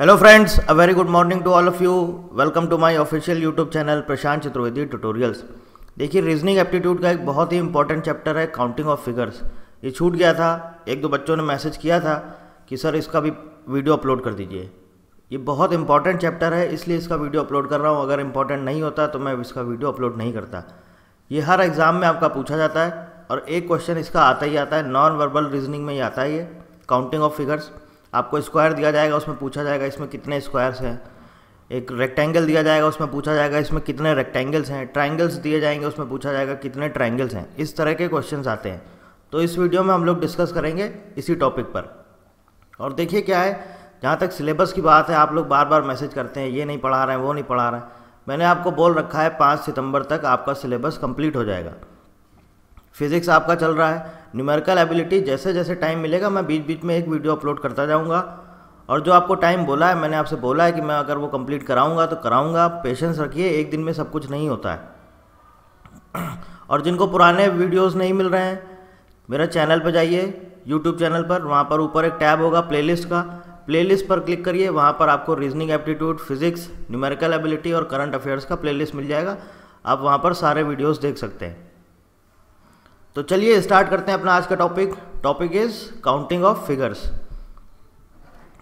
Hello friends a very good morning to all of you welcome to my official YouTube channel Prashant Chaturvedi tutorials देखिए reasoning aptitude का एक बहुत ही important chapter है counting of figures ये छूट गया था। एक दो बच्चों ने मैसेज किया था कि, सर, इसका भी वीडियो अपलोड कर दीजिए। ये बहुत इंपॉर्टेंट चैप्टर है, इसलिए इसका वीडियो अपलोड कर रहा हूँ। अगर इंपॉर्टेंट नहीं होता तो मैं इसका वीडियो अपलोड नहीं करता। ये हर एग्ज़ाम में आपका पूछा जाता है और एक क्वेश्चन इसका आता ही आता है। नॉन वर्बल रीजनिंग में ही आता है ये काउंटिंग ऑफ़ फिगर्स आपको स्क्वायर दिया जाएगा, उसमें पूछा जाएगा इसमें कितने स्क्वायर्स हैं। एक रेक्टेंगल दिया जाएगा, उसमें पूछा जाएगा इसमें कितने रेक्टेंगल्स हैं। ट्राइंगल्स दिए जाएँगे, उसमें पूछा जाएगा कितने ट्राइंगल्स हैं। इस तरह के क्वेश्चन आते हैं। तो इस वीडियो में हम लोग डिस्कस करेंगे इसी टॉपिक पर। और देखिए क्या है, जहाँ तक सिलेबस की बात है, आप लोग बार बार मैसेज करते हैं, ये नहीं पढ़ा रहे हैं, वो नहीं पढ़ा रहे हैं। मैंने आपको बोल रखा है, पाँच सितंबर तक आपका सिलेबस कंप्लीट हो जाएगा। फिज़िक्स आपका चल रहा है। न्यूमेरिकल एबिलिटी जैसे जैसे टाइम मिलेगा, मैं बीच बीच में एक वीडियो अपलोड करता जाऊँगा। और जो आपको टाइम बोला है, मैंने आपसे बोला है कि मैं अगर वो कंप्लीट कराऊँगा तो कराऊँगा। पेशेंस रखिए, एक दिन में सब कुछ नहीं होता है। और जिनको पुराने वीडियोस नहीं मिल रहे हैं, मेरा चैनल पर जाइए यूट्यूब चैनल पर। वहाँ पर ऊपर एक टैब होगा प्लेलिस्ट का। प्लेलिस्ट पर क्लिक करिए, वहाँ पर आपको reasoning aptitude physics numerical ability और करंट अफेयर्स का प्लेलिस्ट मिल जाएगा। आप वहाँ पर सारे वीडियोस देख सकते हैं। तो चलिए स्टार्ट करते हैं अपना आज का topic topic is counting of figures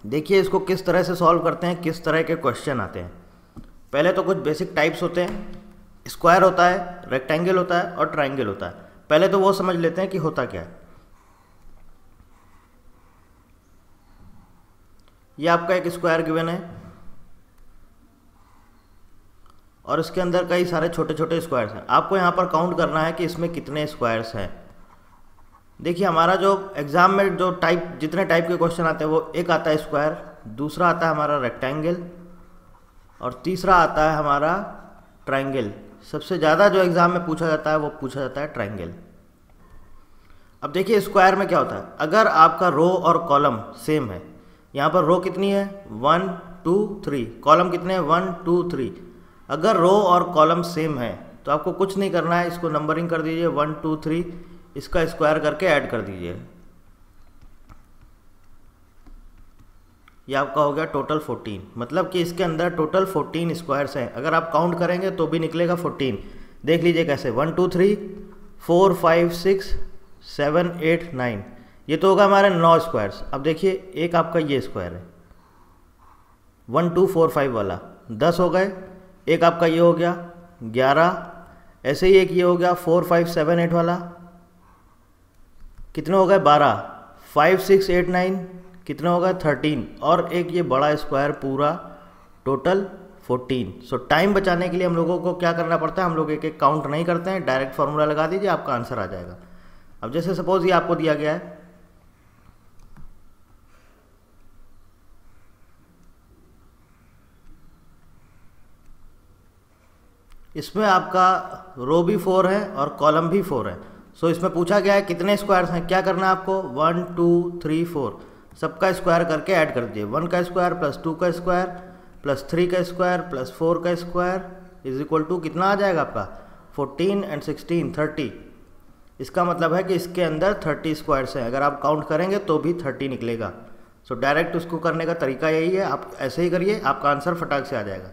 देखिए इसको किस तरह से सॉल्व करते हैं, किस तरह के क्वेश्चन आते हैं। पहले तो कुछ बेसिक टाइप्स होते हैं। स्क्वायर होता है रेक्टेंगल होता है और ट्राइंगल होता है। पहले तो वो समझ लेते हैं कि होता क्या है। ये आपका एक स्क्वायर गिवन है। और इसके अंदर कई सारे छोटे छोटे स्क्वायर्स हैं। आपको यहाँ पर काउंट करना है कि इसमें कितने स्क्वायर्स हैं। देखिए, हमारा जो एग्ज़ाम में जो टाइप जितने टाइप के क्वेश्चन आते हैं, वो एक आता है स्क्वायर दूसरा आता है हमारा रेक्टेंगल और तीसरा आता है हमारा ट्राइंगल सबसे ज़्यादा जो एग्ज़ाम में पूछा जाता है, वो पूछा जाता है ट्राइंगल अब देखिए स्क्वायर में क्या होता है? अगर आपका रो और कॉलम सेम है, यहाँ पर रो कितनी है? वन टू थ्री कॉलम कितने हैं? वन टू थ्री अगर रो और कॉलम सेम है तो आपको कुछ नहीं करना है, इसको नंबरिंग कर दीजिए वन टू थ्री इसका स्क्वायर करके ऐड कर दीजिए। ये आपका हो गया टोटल 14 मतलब कि इसके अंदर टोटल 14 स्क्वायर्स हैं। अगर आप काउंट करेंगे तो भी निकलेगा 14 देख लीजिए कैसे one two three four five six seven eight nine ये तो होगा हमारे नौ स्क्वायर्स अब देखिए, एक आपका ये स्क्वायर है। वन टू फोर फाइव वाला। दस हो गए। एक आपका ये हो गया ग्यारह, ऐसे ही एक ये हो गया फोर, फाइव, सेवन, एट वाला। कितने हो गए? बारह। फाइव, सिक्स, एट, नाइन, कितना हो गए? थर्टीन। और एक ये बड़ा स्क्वायर पूरा, टोटल फोर्टीन। सो टाइम बचाने के लिए हम लोगों को क्या करना पड़ता है? हम लोग एक एक काउंट नहीं करते हैं। डायरेक्ट फार्मूला लगा दीजिए, आपका आंसर आ जाएगा। अब जैसे सपोज़ ये आपको दिया गया है इसमें आपका रो भी फोर है और कॉलम भी फोर है। सो so, इसमें पूछा गया है कितने स्क्वायर्स हैं? क्या करना है आपको? वन टू थ्री फोर सबका स्क्वायर करके ऐड कर दीजिए। वन का स्क्वायर प्लस टू का स्क्वायर प्लस थ्री का स्क्वायर प्लस फोर का स्क्वायर इज़ इक्वल टू कितना आ जाएगा आपका? फोर्टीन एंड सिक्सटीन थर्टी इसका मतलब है कि इसके अंदर थर्टी स्क्वायर्स हैं। अगर आप काउंट करेंगे तो भी थर्टी निकलेगा। सो so, डायरेक्ट उसको करने का तरीका यही है। आप ऐसे ही करिए आपका आंसर फटाक से आ जाएगा।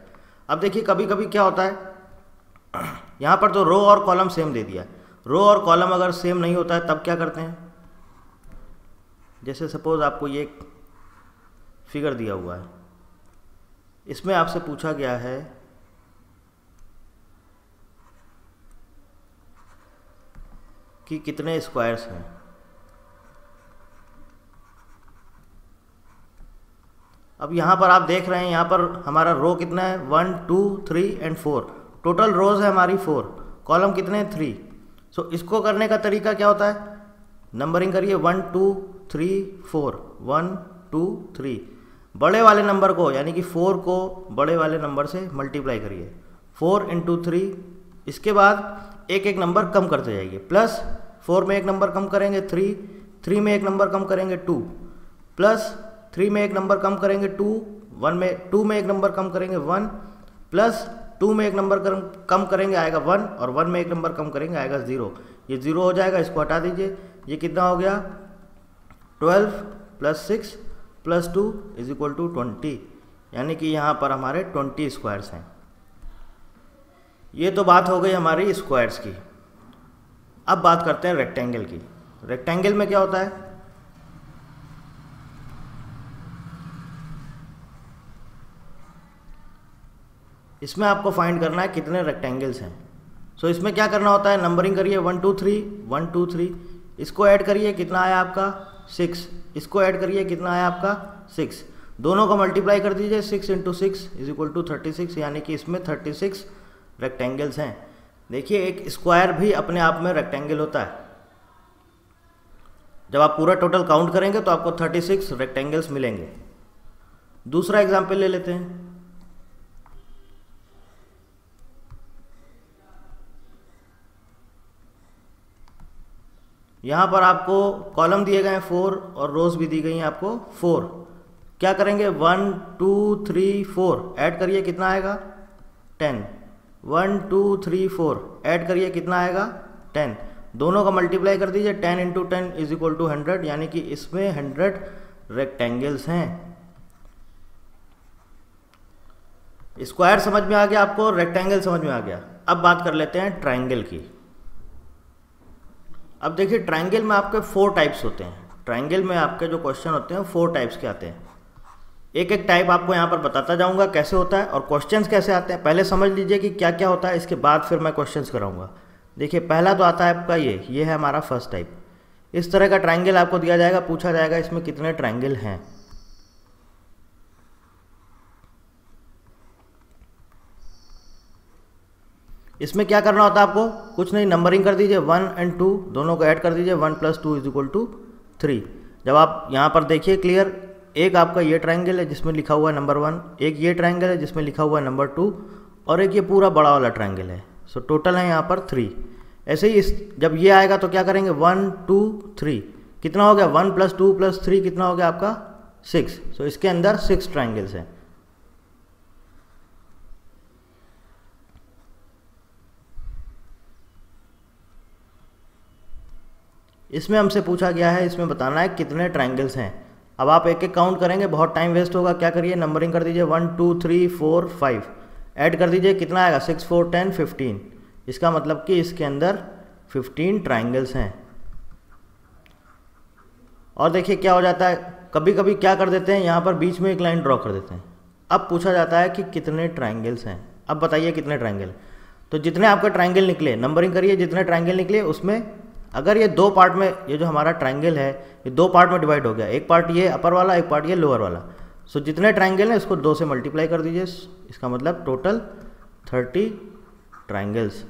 अब देखिए कभी कभी क्या होता है? यहाँ पर तो रो और कॉलम सेम दे दिया। रो और कॉलम अगर सेम नहीं होता है, तब क्या करते हैं? जैसे सपोज़ आपको ये फिगर दिया हुआ है। इसमें आपसे पूछा गया है, कि कितने स्क्वायर्स हैं? अब यहाँ पर आप देख रहे हैं, यहाँ पर हमारा रो कितना है? One two three and four total rows है हमारी फोर कॉलम कितने? हैं थ्री सो so, इसको करने का तरीका क्या होता है? नंबरिंग करिए one two three four one two three बड़े वाले नंबर को यानी कि फोर को बड़े वाले नंबर से मल्टीप्लाई करिए। फोर इंटू थ्री इसके बाद एक एक नंबर कम करते जाइए। प्लस फोर में एक नंबर कम करेंगे थ्री थ्री में एक नंबर कम करेंगे टू प्लस थ्री में एक नंबर कम करेंगे टू वन में टू में एक नंबर कम करेंगे वन प्लस टू में एक नंबर कम करेंगे, आएगा वन, और वन में एक नंबर कम करेंगे, आएगा ज़ीरो। ये ज़ीरो हो जाएगा, इसको हटा दीजिए। ये कितना हो गया? Twelve plus six plus two is equal to twenty. यानी कि यहाँ पर हमारे ट्वेंटी स्क्वायर्स हैं। ये तो बात हो गई हमारी स्क्वायर्स की। अब बात करते हैं रेक्टेंगल की। रेक्टेंगल में क्या होता है? इसमें आपको फाइंड करना है कितने रेक्टेंगल्स हैं। सो so, इसमें क्या करना होता है? नंबरिंग करिए। One two three one two three इसको ऐड करिए। कितना आया आपका? सिक्स इसको ऐड करिए। कितना आया आपका? सिक्स दोनों को मल्टीप्लाई कर दीजिए। Six into six is equal to thirty six यानी कि इसमें थर्टी सिक्स रेक्टेंगल्स हैं। देखिए एक स्क्वायर भी अपने आप में रेक्टेंगल होता है। जब आप पूरा टोटल काउंट करेंगे तो आपको थर्टी सिक्स रेक्टेंगल्स मिलेंगे। दूसरा एग्ज़ाम्पल ले लेते हैं। यहाँ पर आपको कॉलम दिए गए हैं फोर और रोज भी दी गई हैं आपको फोर। क्या करेंगे? One, two, three, four. Add करिए कितना आएगा? Ten. One, two, three, four. Add करिए कितना आएगा? टेन। दोनों का मल्टीप्लाई कर दीजिए। Ten into ten is equal to hundred यानी कि इसमें हंड्रेड रेक्टेंगल्स हैं। स्क्वायर समझ में आ गया आपको? रेक्टेंगल समझ में आ गया। अब बात कर लेते हैं ट्राइंगल की। अब देखिए ट्राइंगल में आपके फोर टाइप्स होते हैं। ट्राइंगल में आपके जो क्वेश्चन होते हैं फोर टाइप्स के आते हैं। एक एक टाइप आपको यहाँ पर बताता जाऊँगा कैसे होता है और क्वेश्चन कैसे आते हैं। पहले समझ लीजिए कि क्या क्या होता है, इसके बाद फिर मैं क्वेश्चन कराऊँगा। देखिए, पहला तो आता है आपका ये ये है हमारा फ़र्स्ट टाइप इस तरह का ट्राइंगल आपको दिया जाएगा, पूछा जाएगा इसमें कितने ट्राइंगल हैं। इसमें क्या करना होता है आपको? कुछ नहीं नंबरिंग कर दीजिए वन एंड टू दोनों को ऐड कर दीजिए one plus two is equal to three जब आप यहाँ पर देखिए क्लियर एक आपका ये ट्राइंगल है जिसमें लिखा हुआ है नंबर वन एक ये ट्राइंगल है जिसमें लिखा हुआ है नंबर टू और एक ये पूरा बड़ा वाला ट्राइंगल है। सो टोटल है यहाँ पर थ्री ऐसे ही इस जब ये आएगा तो क्या करेंगे? वन टू थ्री कितना हो गया? One plus two plus three कितना हो गया आपका? सिक्स सो so, इसके अंदर सिक्स ट्राइंगल्स हैं। इसमें हमसे पूछा गया है, इसमें बताना है कितने ट्राइंगल्स हैं। अब आप एक एक काउंट करेंगे, बहुत टाइम वेस्ट होगा, क्या करिए? नंबरिंग कर दीजिए one two three four five add कर दीजिए, कितना आएगा? सिक्स फोर टेन फिफ्टीन इसका मतलब कि इसके अंदर फिफ्टीन ट्राइंगल्स हैं। और देखिए क्या हो जाता है कभी कभी क्या कर देते हैं, यहाँ पर बीच में एक लाइन ड्रॉ कर देते हैं। अब पूछा जाता है कि कितने ट्राइंगल्स हैं। अब बताइए कितने ट्राइंगल तो जितने आपके ट्राइंगल निकले नंबरिंग करिए, जितने ट्राइंगल निकले, उसमें अगर ये दो पार्ट में ये जो हमारा ट्राइंगल है ये दो पार्ट में डिवाइड हो गया एक पार्ट ये अपर वाला एक पार्ट ये लोअर वाला। सो so, जितने ट्राइंगल हैं इसको दो से मल्टीप्लाई कर दीजिए। इसका मतलब टोटल थर्टी ट्राइंगल्स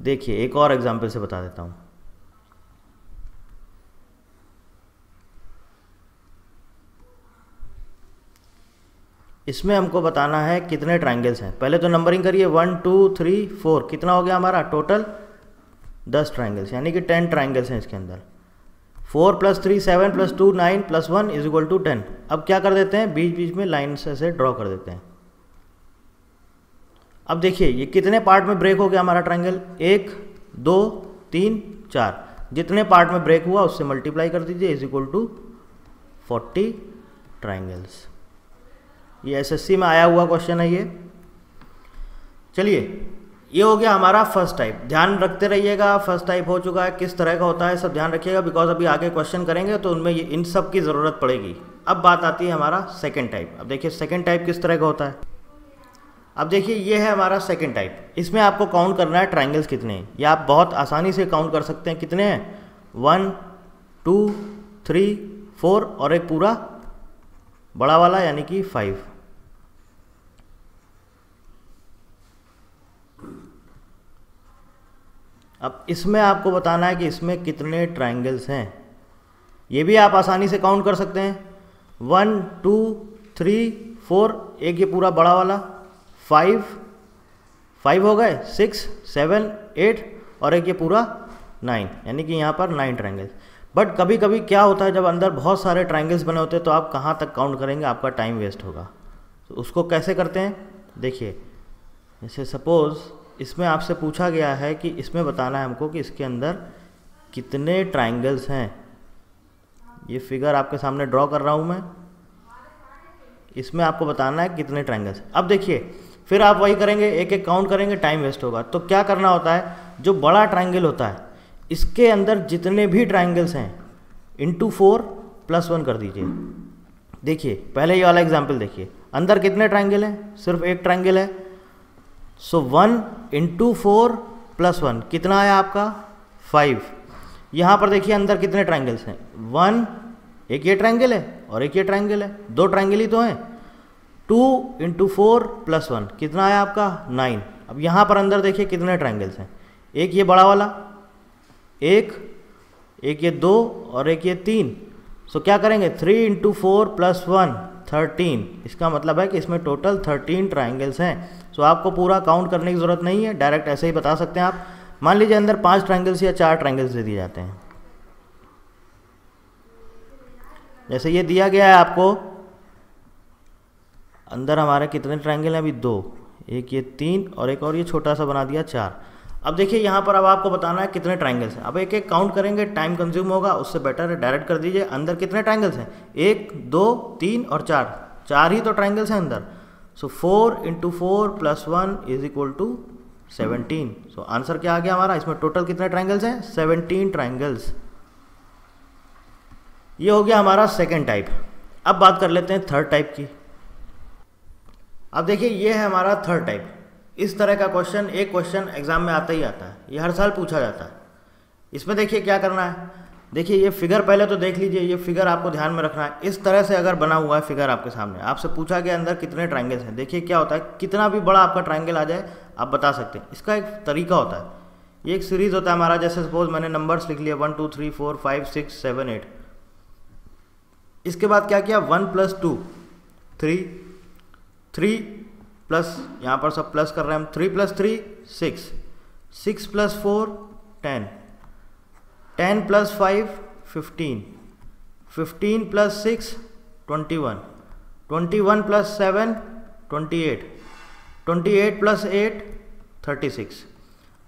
देखिए एक और एग्ज़ाम्पल से बता देता हूँ। इसमें हमको बताना है कितने ट्राइंगल्स हैं। पहले तो नंबरिंग करिए। वन टू थ्री फोर कितना हो गया हमारा? टोटल दस ट्राइंगल्स यानी कि टेन ट्राइंगल्स हैं इसके अंदर। Four plus three seven plus two nine plus one is equal to ten अब क्या कर देते हैं? बीच बीच में लाइन से ड्रॉ कर देते हैं। अब देखिए, ये कितने पार्ट में ब्रेक हो गया हमारा ट्राइंगल एक, दो, तीन, चार। जितने पार्ट में ब्रेक हुआ, उससे मल्टीप्लाई कर दीजिए is equal to forty triangles ये एसएससी में आया हुआ क्वेश्चन है ये। चलिए ये हो गया हमारा फ़र्स्ट टाइप ध्यान रखते रहिएगा फ़र्स्ट टाइप हो चुका है, किस तरह का होता है, सब ध्यान रखिएगा बिकॉज़ अभी आगे क्वेश्चन करेंगे तो उनमें ये इन सब की ज़रूरत पड़ेगी। अब बात आती है हमारा सेकेंड टाइप अब देखिए सेकेंड टाइप किस तरह का होता है। अब देखिए, ये है हमारा सेकेंड टाइप इसमें आपको काउंट करना है ट्राइंगल्स कितने हैं। ये आप बहुत आसानी से काउंट कर सकते हैं कितने हैं। वन टू थ्री फोर और एक पूरा बड़ा वाला, यानी कि फाइव अब इसमें आपको बताना है कि इसमें कितने ट्राइंगल्स हैं। ये भी आप आसानी से काउंट कर सकते हैं। वन टू थ्री फोर एक ये पूरा बड़ा वाला। फाइव फाइव हो गए। सिक्स सेवन एट और एक ये पूरा नाइन यानी कि यहाँ पर नाइन ट्राइंगल्स बट कभी कभी क्या होता है, जब अंदर बहुत सारे ट्राइंगल्स बने होते हैं तो आप कहाँ तक काउंट करेंगे? आपका टाइम वेस्ट होगा। तो उसको कैसे करते हैं? देखिए, जैसे सपोज़ इसमें आपसे पूछा गया है कि इसमें बताना है हमको कि इसके अंदर कितने ट्राइंगल्स हैं। ये फिगर आपके सामने ड्रॉ कर रहा हूँ मैं। इसमें आपको बताना है कितने ट्राइंगल्स अब देखिए, फिर आप वही करेंगे एक एक काउंट करेंगे टाइम वेस्ट होगा। तो क्या करना होता है? जो बड़ा ट्राइंगल होता है, इसके अंदर जितने भी ट्राइंगल्स हैं इंटू फोर प्लस वन कर दीजिए। देखिए, पहले ये वाला एग्ज़ाम्पल देखिए। अंदर कितने ट्राइंगल हैं? सिर्फ़ एक ट्राइंगल है। So one into four plus one, कितना आया आपका? फाइव। यहाँ पर देखिए अंदर कितने ट्राइंगल्स हैं। वन, एक ये ट्राइंगल है और एक ये ट्राइंगल है। दो ट्राइंगल ही तो हैं। Two into four plus one, कितना आया आपका? नाइन। अब यहाँ पर अंदर देखिए कितने ट्राइंगल्स हैं। एक ये बड़ा वाला, एक एक ये दो और एक ये तीन। सो क्या करेंगे? Three into four plus one. Thirteen इसका मतलब है कि इसमें टोटल थर्टीन ट्राइंगल्स हैं। सो आपको पूरा काउंट करने की ज़रूरत नहीं है। डायरेक्ट ऐसे ही बता सकते हैं आप। मान लीजिए अंदर पाँच ट्राइंगल्स या चार ट्राइंगल्स दे दिए जाते हैं। जैसे ये दिया गया है आपको। अंदर हमारे कितने ट्राइंगल हैं? अभी दो। एक ये तीन और एक और ये छोटा सा बना दिया चार। अब देखिए, यहाँ पर अब आपको बताना है कितने ट्राइंगल्स हैं। अब एक एक काउंट करेंगे टाइम कंज्यूम होगा, उससे बेटर है डायरेक्ट कर दीजिए, अंदर कितने ट्राइंगल्स हैं? एक, दो, तीन और चार। चार ही तो ट्राइंगल्स हैं अंदर। So four into four plus one is equal to seventeen so answer क्या आ गया हमारा? इसमें टोटल कितने ट्राइंगल्स हैं? सेवनटीन ट्राइंगल्स ये हो गया हमारा सेकेंड टाइप अब बात कर लेते हैं थर्ड टाइप की। अब देखिए, ये है हमारा थर्ड टाइप इस तरह का क्वेश्चन एक क्वेश्चन एग्ज़ाम में आता ही आता है। ये हर साल पूछा जाता है। इसमें देखिए क्या करना है? देखिए, ये फिगर पहले तो देख लीजिए, ये फिगर आपको ध्यान में रखना है। इस तरह से अगर बना हुआ है फिगर आपके सामने। आपसे पूछा गया अंदर कितने ट्राइंगल्स हैं। देखिए क्या होता है, कितना भी बड़ा आपका ट्राइंगल आ जाए, आप बता सकते हैं। इसका एक तरीका होता है। ये एक सीरीज़ होता है हमारा, जैसे सपोज़ मैंने नंबर्स लिख लिया one two three four five six seven eight इसके बाद क्या किया? One plus two three three plus यहाँ पर सब प्लस कर रहे हैं हम। Three plus three six six plus four ten ten plus five fifteen fifteen plus six twenty one twenty one plus seven twenty eight twenty eight plus eight thirty six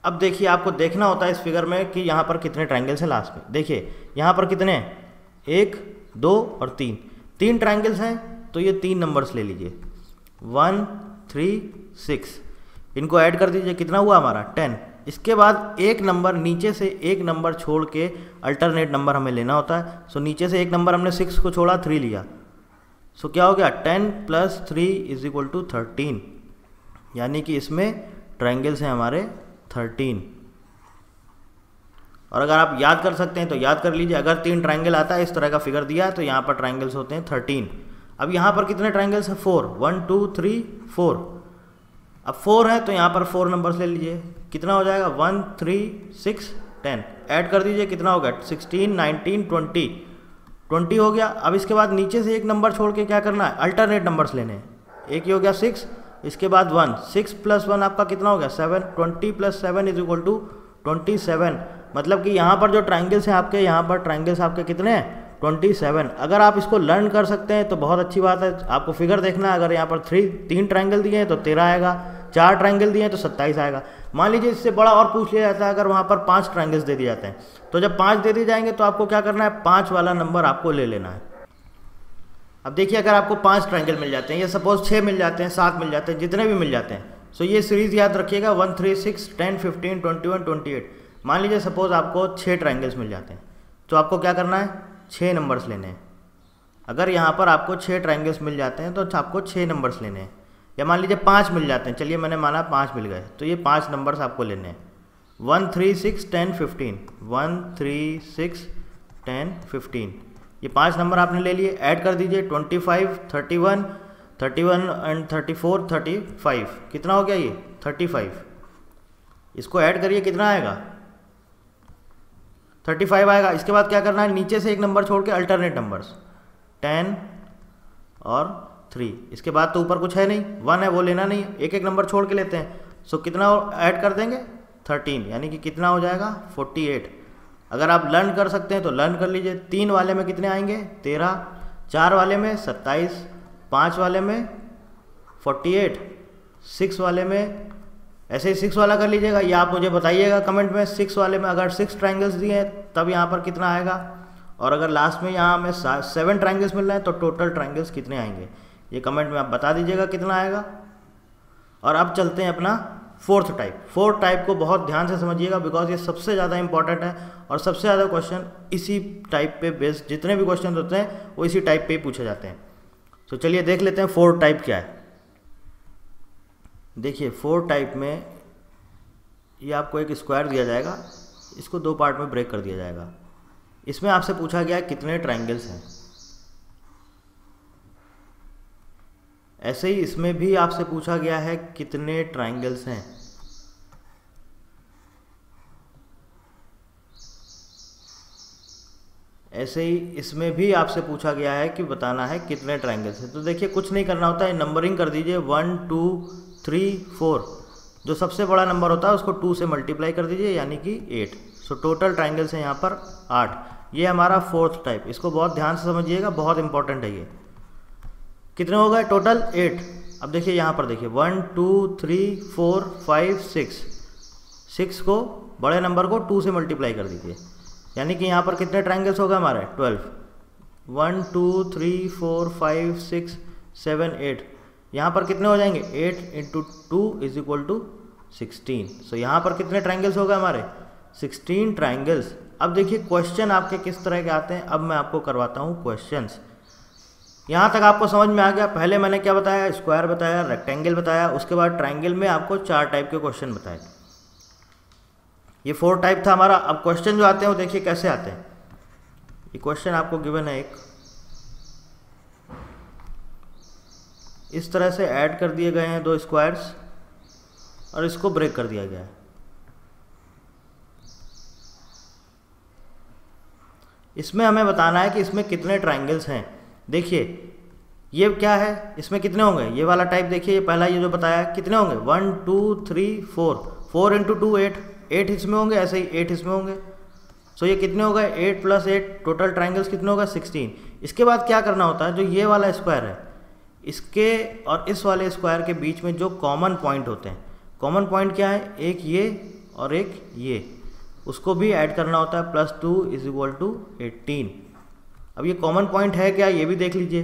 अब देखिए, आपको देखना होता है इस फिगर में कि यहाँ पर कितने ट्राइंगल्स हैं लास्ट में। देखिए, यहाँ पर कितने हैं? एक, दो और तीन। तीन ट्राइंगल्स हैं तो ये तीन नंबर्स ले लीजिए। वन थ्री सिक्स इनको ऐड कर दीजिए, कितना हुआ हमारा? टेन इसके बाद एक नंबर नीचे से एक नंबर छोड़ के अल्टरनेट नंबर हमें लेना होता है। सो नीचे से एक नंबर हमने सिक्स को छोड़ा थ्री लिया। सो क्या हो गया? Ten plus three is equal to thirteen यानी कि इसमें ट्राइंगल्स हैं हमारे थर्टीन और अगर आप याद कर सकते हैं तो याद कर लीजिए, अगर तीन ट्राइंगल आता है, इस तरह का फिगर दिया है तो यहाँ पर ट्राइंगल्स होते हैं थर्टीन अब यहाँ पर कितने ट्राइंगल्स हैं? Four one two three four अब फोर है तो यहाँ पर फोर नंबर्स ले लीजिए। कितना हो जाएगा? One three six ten add कर दीजिए, कितना हो गया सिक्सटीन नाइनटीन ट्वेंटी ट्वेंटी हो गया। अब इसके बाद नीचे से एक नंबर छोड़ के क्या करना है? अल्टरनेट नंबर्स लेने हैं। एक ही हो गया सिक्स इसके बाद वन सिक्स प्लस वन आपका कितना हो गया? Seven twenty plus seven is equal to twenty seven मतलब कि यहाँ पर जो ट्राइंगल्स हैं आपके, यहाँ पर ट्राइंगल्स आपके कितने हैं? Twenty seven. अगर आप इसको लर्न कर सकते हैं तो बहुत अच्छी बात है। आपको फिगर देखना अगर यहाँ पर थ्री तीन ट्राइंगल दिए हैं तो तेरह आएगा। चार ट्राइंगल दिए हैं तो सत्ताईस आएगा। मान लीजिए इससे बड़ा और पूछ लिया जाता है, अगर वहाँ पर पाँच ट्राइंगल्स दे दिए जाते हैं तो जब पाँच दे दिए जाएँगे तो आपको क्या करना है? पाँच वाला नंबर आपको ले लेना है। अब देखिए, अगर आपको पाँच ट्राइंगल मिल जाते हैं, या सपोज़ छः मिल जाते हैं, सात मिल जाते हैं, जितने भी मिल जाते हैं सो ये सीरीज़ याद रखिएगा one three six ten fifteen twenty one twenty eight मान लीजिए सपोज़ आपको छः ट्राइंगल्स मिल जाते हैं तो आपको क्या करना है? छः नंबर्स लेने हैं। अगर यहाँ पर आपको छः ट्राइंगल्स मिल जाते हैं तो आपको छः नंबर्स लेने हैं। या मान लीजिए पाँच मिल जाते हैं, चलिए मैंने माना पाँच मिल गए तो ये पाँच नंबर्स आपको लेने हैं। One three six ten fifteen one three six ten fifteen ये पाँच नंबर आपने ले लिए ऐड कर दीजिए twenty five thirty one thirty one and thirty four thirty five कितना हो गया ये? थर्टी फाइव इसको ऐड करिए, कितना आएगा? थर्टी फाइव आएगा। इसके बाद क्या करना है? नीचे से एक नंबर छोड़ के अल्टरनेट नंबर्स टेन और थ्री। इसके बाद तो ऊपर कुछ है नहीं। वन है वो लेना नहीं। एक एक नंबर छोड़ के लेते हैं। सो so, कितना ऐड कर देंगे? थर्टीन यानी कि कितना हो जाएगा? फोर्टी एट अगर आप लर्न कर सकते हैं तो लर्न कर लीजिए। तीन वाले में कितने आएँगे? तेरह। चार वाले में सत्ताईस। पाँच वाले में फोर्टी एट सिक्स वाले में ऐसे ही सिक्स वाला कर लीजिएगा, या आप मुझे बताइएगा कमेंट में सिक्स वाले में अगर सिक्स ट्राइंगल्स दिए हैं, तब यहाँ पर कितना आएगा? और अगर लास्ट में यहाँ हमें सेवन ट्राइंगल्स मिल रहे हैं तो टोटल ट्राइंगल्स कितने आएँगे? ये कमेंट में आप बता दीजिएगा कितना आएगा। और अब चलते हैं अपना फोर्थ टाइप फोर्थ टाइप को बहुत ध्यान से समझिएगा बिकॉज़ ये सबसे ज़्यादा इंपॉर्टेंट है, और सबसे ज़्यादा क्वेश्चन इसी टाइप पे बेस्ड जितने भी क्वेश्चन होते हैं, वो इसी टाइप पे ही पूछे जाते हैं। तो चलिए देख लेते हैं फोर्थ टाइप क्या है। देखिए फोर टाइप में ये आपको एक स्क्वायर दिया जाएगा। इसको दो पार्ट में ब्रेक कर दिया जाएगा। इसमें आपसे पूछा गया कितने ट्राइंगल्स हैं। ऐसे ही इसमें भी आपसे पूछा गया है कितने ट्राइंगल्स हैं। ऐसे ही इसमें भी आपसे पूछा गया है कि बताना है कितने ट्राइंगल्स हैं। तो देखिए, कुछ नहीं करना होता है नंबरिंग कर दीजिए। वन टू थ्री फोर जो सबसे बड़ा नंबर होता है, उसको टू से मल्टीप्लाई कर दीजिए, यानी कि एट सो टोटल ट्राइंगल्स हैं यहाँ पर आठ. ये हमारा फोर्थ टाइप इसको बहुत ध्यान से समझिएगा, बहुत इंपॉर्टेंट है ये. कितने हो गए? टोटल एट अब देखिए यहाँ पर देखिए. One two three four five six six को, बड़े नंबर को टू से मल्टीप्लाई कर दीजिए. यानी कि यहाँ पर कितने ट्राइंगल्स हो गए हमारे? Twelve one two three four five six seven eight यहाँ पर कितने हो जाएँगे? Eight into two is equal to sixteen so यहाँ पर कितने ट्राइंगल्स हो गए हमारे? सिक्सटीन ट्राइंगल्स अब देखिए क्वेश्चन आपके किस तरह के आते हैं? अब मैं आपको करवाता हूँ क्वेश्चंस यहाँ तक आपको समझ में आ गया। पहले मैंने क्या बताया? स्क्वायर बताया रेक्टेंगल बताया। उसके बाद ट्राइंगल में आपको चार टाइप के क्वेश्चन बताए। ये फोर टाइप था हमारा। अब क्वेश्चन जो आते हैं, वो देखिए कैसे आते हैं। ये क्वेश्चन आपको गिवन है एक इस तरह से ऐड कर दिए गए हैं दो स्क्वायर्स और इसको ब्रेक कर दिया गया है। इसमें हमें बताना है कि इसमें कितने ट्राइंगल्स हैं। देखिए, ये क्या है? इसमें कितने होंगे? ये वाला टाइप देखिए, ये पहला ये जो बताया, कितने होंगे? One two three four four into two eight eight इसमें होंगे, ऐसे ही एट इसमें होंगे। सो ये कितने हो गए? Eight plus eight total triangles कितने हो गए? सिक्सटीन इसके बाद क्या करना होता है? जो ये वाला स्क्वायर है इसके और इस वाले स्क्वायर के बीच में जो कॉमन पॉइंट होते हैं, कॉमन पॉइंट क्या है? एक ये और एक ये। उसको भी ऐड करना होता है, plus two is equal to eighteen. अब ये कॉमन पॉइंट है क्या? ये भी देख लीजिए।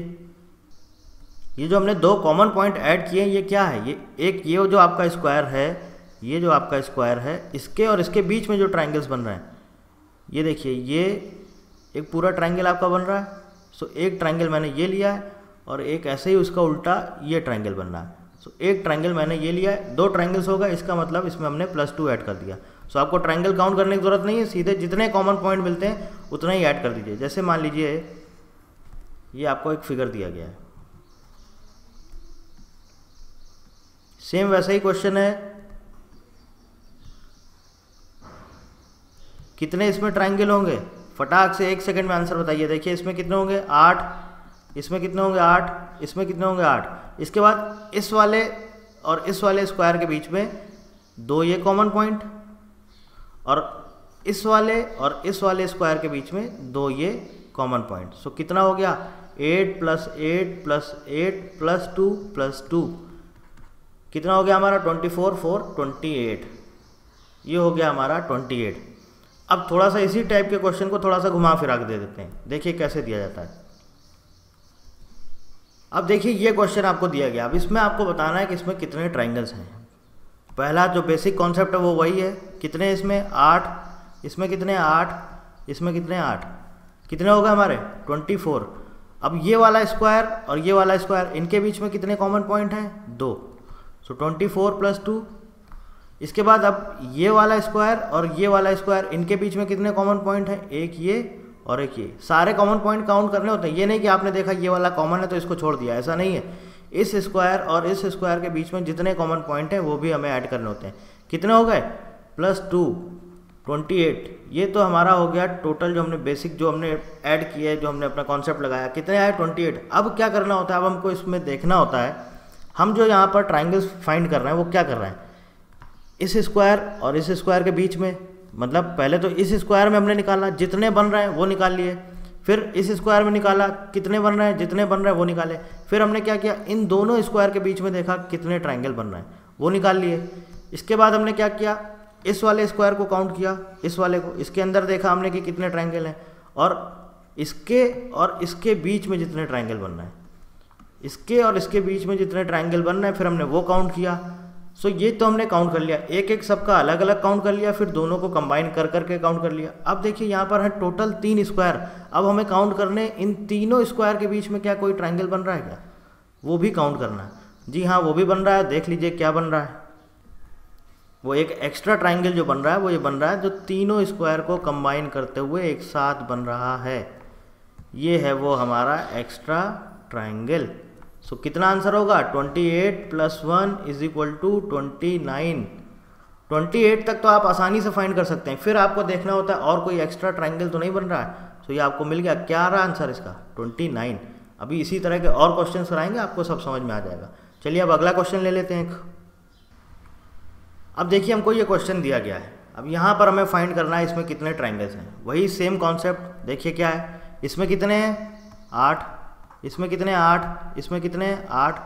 ये जो हमने दो कॉमन पॉइंट ऐड किए हैं, ये क्या है? ये एक ये जो आपका स्क्वायर है, ये जो आपका स्क्वायर है, इसके और इसके बीच में जो ट्राइंगल्स बन रहे हैं, ये देखिए, ये एक पूरा ट्राइंगल आपका बन रहा है। सो एक ट्राइंगल मैंने ये लिया है और एक ऐसे ही उसका उल्टा ये ट्राइंगल बन रहा है सो एक ट्राइंगल मैंने ये लिया है, दो ट्राइंगल्स होगा, इसका मतलब इसमें हमने प्लस टू ऐड कर दिया। सो आपको ट्राइंगल काउंट करने की ज़रूरत नहीं है, सीधे जितने कॉमन पॉइंट मिलते हैं, उतना ही ऐड कर दीजिए। जैसे मान लीजिए, ये आपको एक फिगर दिया गया है। सेम वैसा ही क्वेश्चन है। कितने इसमें ट्राइंगल होंगे? फटाक से एक सेकंड में आंसर बताइए। देखिए, इसमें कितने होंगे? आठ इसमें कितने होंगे आठ? इसमें कितने होंगे आठ? इसके बाद इस वाले और इस वाले स्क्वायर के बीच में दो ये कॉमन पॉइंट और इस वाले और इस वाले स्क्वायर के बीच में दो ये कॉमन पॉइंट सो कितना हो गया? Eight plus eight plus eight plus two plus two कितना हो गया हमारा? Twenty four four twenty eight ये हो गया हमारा ट्वेंटी एट अब थोड़ा सा इसी टाइप के क्वेश्चन को थोड़ा सा घुमा फिरा के दे देते हैं। देखिए कैसे दिया जाता है। अब देखिए, ये क्वेश्चन आपको दिया गया। अब इसमें आपको बताना है कि इसमें कितने ट्राइंगल्स हैं। पहला जो बेसिक कॉन्सेप्ट है, वो वही है। कितने इसमें? आठ। इसमें कितने? आठ। इसमें कितने? आठ। कितने हो गए हमारे? ट्वेंटी फोर अब ये वाला स्क्वायर और ये वाला स्क्वायर इनके बीच में कितने कॉमन पॉइंट हैं? दो। So twenty four plus two इसके बाद अब ये वाला स्क्वायर और ये वाला स्क्वायर इनके बीच में कितने कॉमन पॉइंट हैं? एक, ये। और एक ये, सारे कॉमन पॉइंट काउंट करने होते हैं। ये नहीं कि आपने देखा ये वाला कॉमन है तो इसको छोड़ दिया, ऐसा नहीं है। इस स्क्वायर और इस स्क्वायर के बीच में जितने कॉमन पॉइंट हैं, वो भी हमें ऐड करने होते हैं। कितने हो गए? प्लस टू ट्वेंटी एट ये तो हमारा हो गया टोटल जो हमने बेसिक जो हमने ऐड किया है, जो हमने अपना कॉन्सेप्ट लगाया। कितने आए? ट्वेंटी एट अब क्या करना होता है? अब हमको इसमें देखना होता है, हम जो यहाँ पर ट्राइंगल्स फाइंड कर रहे हैं, वो क्या कर रहे हैं? इस स्क्वायर और इस स्क्वायर के बीच में मतलब पहले तो इस स्क्वायर में हमने निकाला, जितने बन रहे हैं वो निकाल लिए। फिर इस स्क्वायर में निकाला, कितने बन रहे हैं, जितने बन रहे हैं वो निकाले। फिर हमने क्या किया, इन दोनों स्क्वायर के बीच में देखा कितने ट्राइंगल बन रहे हैं, वो निकाल लिए। इसके बाद हमने क्या किया, इस वाले स्क्वायर को काउंट किया, इस वाले को। इसके अंदर देखा हमने कि कितने ट्राइंगल हैं और इसके और इसके बीच में जितने ट्राइंगल बन रहे हैं। इसके और इसके बीच में जितने ट्राइंगल बन रहे हैं, फिर हमने वो काउंट किया। सो ये तो हमने काउंट कर लिया। एक एक सबका अलग अलग काउंट कर लिया, फिर दोनों को कंबाइन कर करके काउंट कर लिया। अब देखिए, यहाँ पर है टोटल तीन स्क्वायर अब हमें काउंट करने, इन तीनों स्क्वायर के बीच में क्या कोई ट्राइंगल बन रहा है क्या? वो भी काउंट करना है। जी हाँ वो भी बन रहा है। देख लीजिए क्या बन रहा है। वो एक एक्स्ट्रा ट्राइंगल जो बन रहा है, वो ये बन रहा है, जो तीनों स्क्वायर को कंबाइन करते हुए एक साथ बन रहा है। ये है वो हमारा एक्स्ट्रा ट्राइंगल सो कितना आंसर होगा? 28 plus one is equal to twenty nine twenty eight तक तो आप आसानी से फाइंड कर सकते हैं। फिर आपको देखना होता है, और कोई एक्स्ट्रा ट्राइंगल तो नहीं बन रहा है। सो ये आपको मिल गया। क्या रहा आंसर इसका? 29 अभी इसी तरह के और क्वेश्चन कराएँगे, आपको सब समझ में आ जाएगा। चलिए अब अगला क्वेश्चन ले लेते हैं एक। अब देखिए, हमको ये क्वेश्चन दिया गया है। अब यहाँ पर हमें फाइंड करना है, इसमें कितने ट्राइंगल्स हैं? वही सेम कॉन्सेप्ट देखिए क्या है। इसमें कितने हैं? आठ। इसमें कितने आठ? इसमें कितने हैं आठ?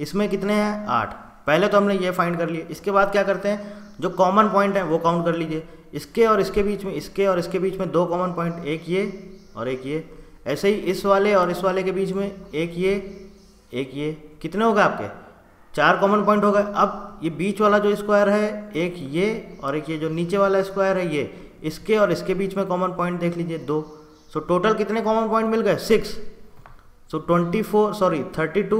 इसमें कितने हैं? आठ। पहले तो हमने ये फाइंड कर लिए। इसके बाद क्या करते हैं? जो कॉमन पॉइंट है, वो काउंट कर लीजिए। इसके और इसके बीच में, इसके और इसके बीच में दो कॉमन पॉइंट एक ये और एक ये। ऐसे ही इस वाले और इस वाले के बीच में एक ये एक ये। कितने हो गए आपके? चार कॉमन पॉइंट हो गए अब ये बीच वाला जो स्क्वायर है, एक ये और एक ये, जो नीचे वाला स्क्वायर है, ये। इसके और इसके बीच में कॉमन पॉइंट देख लीजिए, दो। सो टोटल कितने कॉमन पॉइंट मिल गए? Six so twenty four sorry thirty two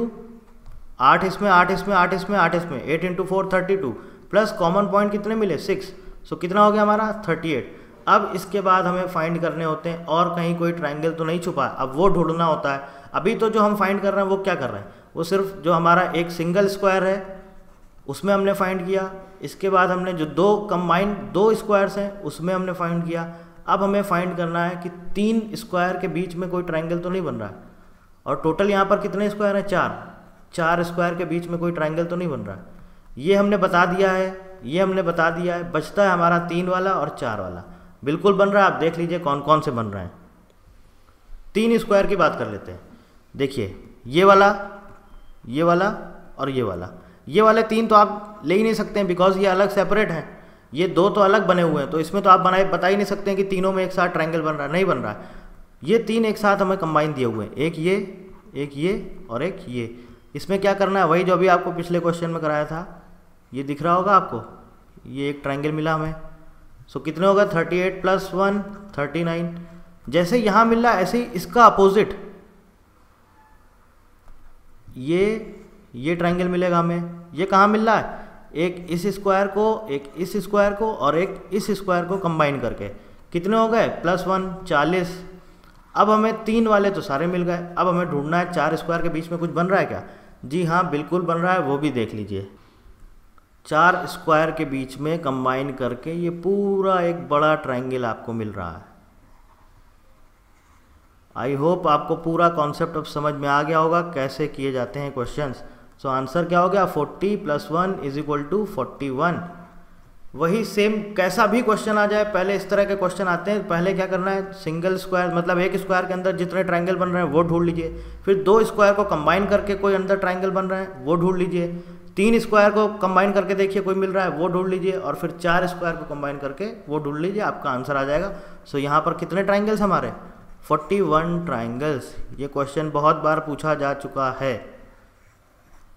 आठ इसमें आठ इसमें आठ इसमें आठ इसमें eight into four thirty two plus common point कितने मिले? सिक्स सो कितना हो गया हमारा? थर्टी एट अब इसके बाद हमें फाइंड करने होते हैं, और कहीं कोई ट्राइंगल तो नहीं छुपा, अब वो ढूंढना होता है। अभी तो जो हम फाइंड कर रहे हैं, वो क्या कर रहे हैं? वो सिर्फ़ जो हमारा एक सिंगल स्क्वायर है, उसमें हमने फाइंड किया। इसके बाद हमने जो दो कंबाइन दो स्क्वायर्स हैं, उसमें हमने फाइंड किया। अब हमें फाइंड करना है कि तीन स्क्वायर के बीच में कोई ट्राइंगल तो नहीं बन रहा। है और टोटल यहाँ पर कितने स्क्वायर हैं? चार। चार स्क्वायर के बीच में कोई ट्राइंगल तो नहीं बन रहा। ये हमने बता दिया है, ये हमने बता दिया है, बचता है हमारा तीन वाला और चार वाला। बिल्कुल बन रहा है, आप देख लीजिए कौन कौन से बन रहे हैं। तीन स्क्वायर की बात कर लेते हैं। देखिए, ये वाला ये वाला और ये वाला। ये वाले तीन तो आप ले ही नहीं सकते हैं बिकॉज़ ये अलग सेपरेट हैं। ये दो तो अलग बने हुए हैं तो इसमें तो आप बनाए बता ही नहीं सकते हैं कि तीनों में एक साथ ट्रायंगल बन रहा है, नहीं बन रहा है। ये तीन एक साथ हमें कंबाइन दिए हुए हैं। एक ये एक ये और एक ये। इसमें क्या करना है? वही जो अभी आपको पिछले क्वेश्चन में कराया था, ये दिख रहा होगा आपको? ये एक ट्राइंगल मिला हमें। सो कितने होगा thirty eight plus one thirty जैसे यहाँ मिल रहा ऐसे ही इसका अपोजिट ये ये ट्राइंगल मिलेगा हमें। ये कहाँ मिल रहा है? एक इस स्क्वायर को, एक इस स्क्वायर को और एक इस स्क्वायर को कंबाइन करके। कितने हो गए? प्लस वन चालीस। अब हमें तीन वाले तो सारे मिल गए। अब हमें ढूंढना है चार स्क्वायर के बीच में कुछ बन रहा है क्या? जी हाँ बिल्कुल बन रहा है, वो भी देख लीजिए। चार स्क्वायर के बीच में कंबाइन करके ये पूरा एक बड़ा ट्रायंगल आपको मिल रहा है। आई होप आपको पूरा कॉन्सेप्ट अब समझ में आ गया होगा, कैसे किए जाते हैं क्वेश्चंस सो आंसर क्या हो गया? 40 plus one is equal to forty one वही सेम कैसा भी क्वेश्चन आ जाए, पहले इस तरह के क्वेश्चन आते हैं, पहले क्या करना है सिंगल स्क्वायर मतलब एक स्क्वायर के अंदर जितने ट्रायंगल बन रहे हैं, वो ढूंढ लीजिए। फिर दो स्क्वायर को कंबाइन करके कोई अंदर ट्रायंगल बन रहे हैं, वो ढूंढ लीजिए। तीन स्क्वायर को कंबाइन करके देखिए, कोई मिल रहा है, वो ढूंढ लीजिए, और फिर चार स्क्वायर को कंबाइन करके वो ढूंढ लीजिए, आपका आंसर आ जाएगा। सो यहाँ पर कितने ट्राइंगल्स हमारे? फोर्टी वन ट्राइंगल्स ये क्वेश्चन बहुत बार पूछा जा चुका है।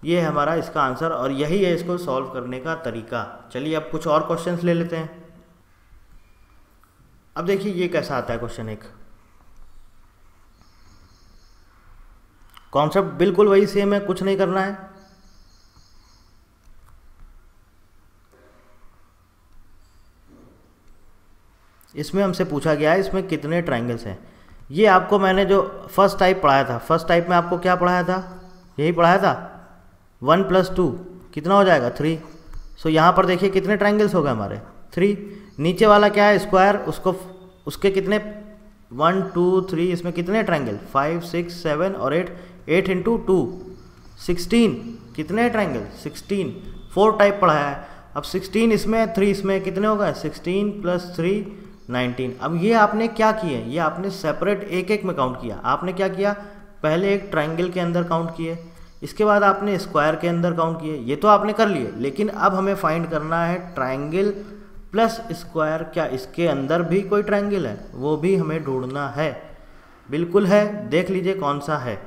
ये है हमारा इसका आंसर और यही है इसको सॉल्व करने का तरीका। चलिए अब कुछ और क्वेश्चंस ले लेते हैं। अब देखिए ये कैसा आता है क्वेश्चन एक। कॉन्सेप्ट बिल्कुल वही सेम है कुछ नहीं करना है। इसमें हमसे पूछा गया है इसमें कितने ट्राइंगल्स हैं। ये आपको मैंने जो फ़र्स्ट टाइप पढ़ाया था फ़र्स्ट टाइप में आपको क्या पढ़ाया था? यही पढ़ाया था? वन प्लस टू कितना हो जाएगा? थ्री। सो यहाँ पर देखिए कितने ट्राइंगल्स हो गए हमारे। थ्री। नीचे वाला क्या है? स्क्वायर उसको उसके कितने? वन, टू, थ्री, इसमें कितने ट्राइंगल फाइव सिक्स सेवन और eight eight into two sixteen कितने ट्राइंगल सिक्सटीन फोर टाइप पढ़ाया है। अब सिक्सटीन इसमें थ्री इसमें कितने हो गए? सिक्सटीन प्लस थ्री नाइनटीन अब ये आपने क्या किए? ये आपने सेपरेट एक एक में काउंट किया। आपने क्या किया? पहले एक ट्राइंगल के अंदर काउंट किए। इसके बाद आपने स्क्वायर के अंदर काउंट किए, ये तो आपने कर लिए, लेकिन अब हमें फाइंड करना है ट्राइंगल प्लस स्क्वायर क्या इसके अंदर भी कोई ट्राइंगल है? वो भी हमें ढूंढना है। बिल्कुल है, देख लीजिए कौन सा है।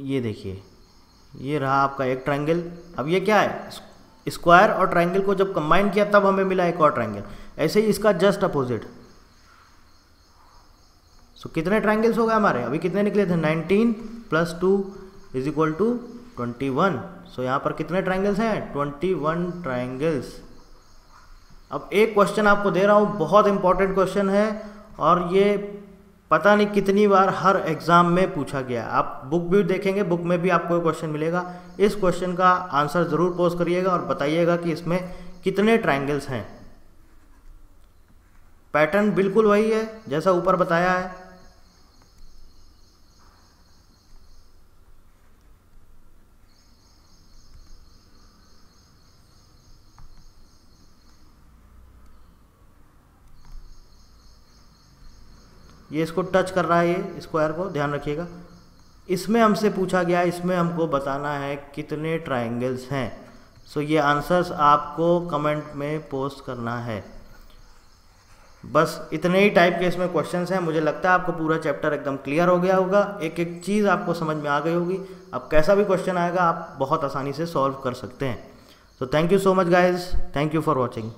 ये देखिए, ये रहा आपका एक ट्राइंगल अब ये क्या है? स्क्वायर और ट्राइंगल को जब कंबाइन किया, तब हमें मिला एक और ट्राइंगल ऐसे ही इसका जस्ट अपोजिट सो कितने ट्राइंगल्स हो गए हमारे? अभी कितने निकले थे? 19 plus two is equal to 21 so यहाँ पर कितने ट्राइंगल्स हैं? 21 ट्राइंगल्स अब एक क्वेश्चन आपको दे रहा हूँ, बहुत इंपॉर्टेंट क्वेश्चन है, और ये पता नहीं कितनी बार हर एग्ज़ाम में पूछा गया आप बुक भी देखेंगे बुक में भी आपको क्वेश्चन मिलेगा। इस क्वेश्चन का आंसर ज़रूर पोस्ट करिएगा और बताइएगा कि इसमें कितने ट्राइंगल्स हैं। पैटर्न बिल्कुल वही है, जैसा ऊपर बताया है। ये इसको टच कर रहा है ये स्क्वायर को, ध्यान रखिएगा। इसमें हमसे पूछा गया, इसमें हमको बताना है कितने ट्राइंगल्स हैं। सो ये आंसर्स आपको कमेंट में पोस्ट करना है। बस इतने ही टाइप के इसमें क्वेश्चंस हैं। मुझे लगता है आपको पूरा चैप्टर एकदम क्लियर हो गया होगा। एक एक चीज़ आपको समझ में आ गई होगी। अब कैसा भी क्वेश्चन आएगा, आप बहुत आसानी से सॉल्व कर सकते हैं। So thank you so much guys thank you for watching